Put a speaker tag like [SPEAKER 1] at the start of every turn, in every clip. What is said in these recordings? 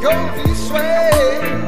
[SPEAKER 1] Go this way.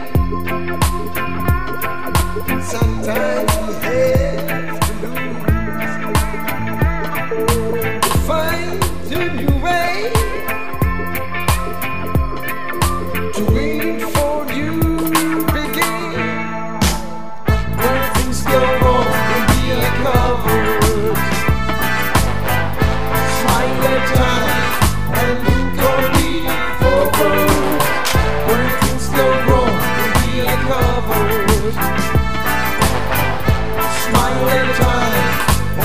[SPEAKER 1] things go wrong, we are covered. Smile at time and look on me forward. When things go wrong, we are covered. Smile at time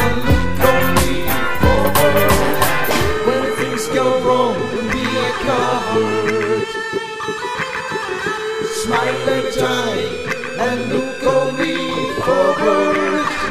[SPEAKER 1] and look on me forward. When things go wrong, we are covered. Smile at time and look only for words.